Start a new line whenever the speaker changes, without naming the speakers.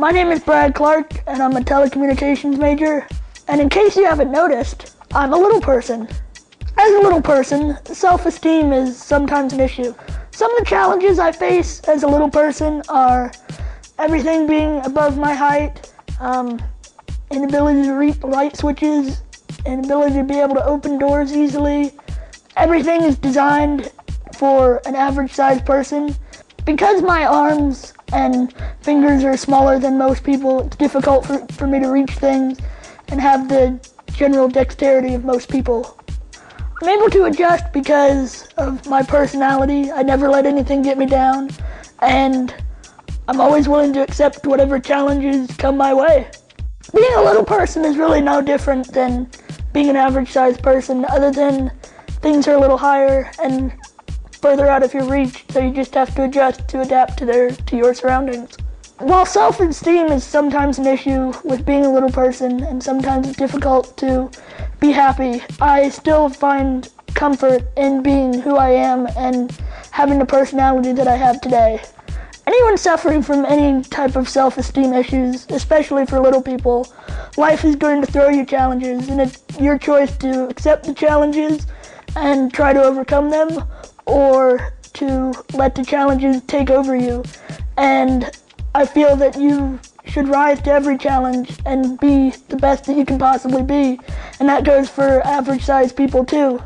My name is Brad Clark, and I'm a telecommunications major. And in case you haven't noticed, I'm a little person. As a little person, self esteem is sometimes an issue. Some of the challenges I face as a little person are everything being above my height, um, inability to reach light switches, inability to be able to open doors easily. Everything is designed for an average sized person. Because my arms and fingers are smaller than most people, it's difficult for, for me to reach things and have the general dexterity of most people. I'm able to adjust because of my personality. I never let anything get me down, and I'm always willing to accept whatever challenges come my way. Being a little person is really no different than being an average sized person, other than things are a little higher and further out of your reach, so you just have to adjust to adapt to their to your surroundings. While self-esteem is sometimes an issue with being a little person and sometimes it's difficult to be happy, I still find comfort in being who I am and having the personality that I have today. Anyone suffering from any type of self-esteem issues, especially for little people, life is going to throw you challenges and it's your choice to accept the challenges and try to overcome them or to let the challenges take over you. And I feel that you should rise to every challenge and be the best that you can possibly be. And that goes for average sized people too.